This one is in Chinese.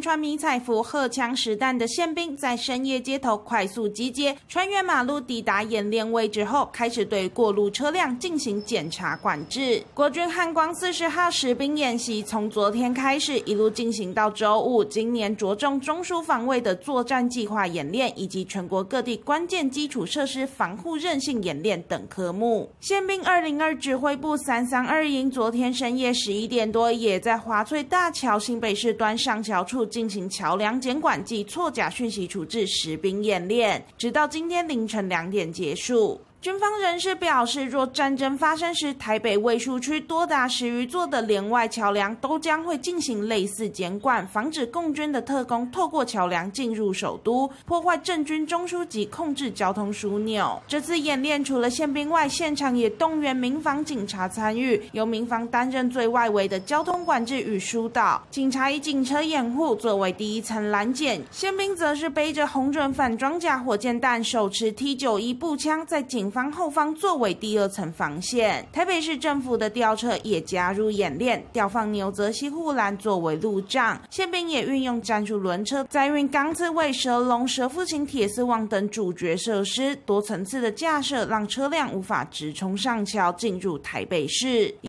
穿迷彩服、荷枪实弹的宪兵，在深夜街头快速集结，穿越马路抵达演练位置后，开始对过路车辆进行检查管制。国军汉光四十号实兵演习从昨天开始，一路进行到周五。今年着重中枢防卫的作战计划演练，以及全国各地关键基础设施防护韧性演练等科目。宪兵二零二指挥部三三二营昨天深夜十一点多，也在华翠大桥新北市端上桥处进行桥梁监管及错假讯息处置实兵演练，直到今天凌晨两点结束。军方人士表示，若战争发生时，台北卫戍区多达十余座的连外桥梁都将会进行类似监管，防止共军的特工透过桥梁进入首都，破坏政军中枢及控制交通枢纽。这次演练除了宪兵外，现场也动员民防警察参与，由民防担任最外围的交通管制与疏导，警察以警车掩护作为第一层拦截，宪兵则是背着红准反装甲火箭弹，手持 T 九一步枪，在警方后方作为第二层防线，台北市政府的吊车也加入演练，调放牛泽西护栏作为路障，宪兵也运用战术轮车载运钢刺卫、蛇龙、蛇腹型铁丝网等主角设施，多层次的架设让车辆无法直冲上桥进入台北市。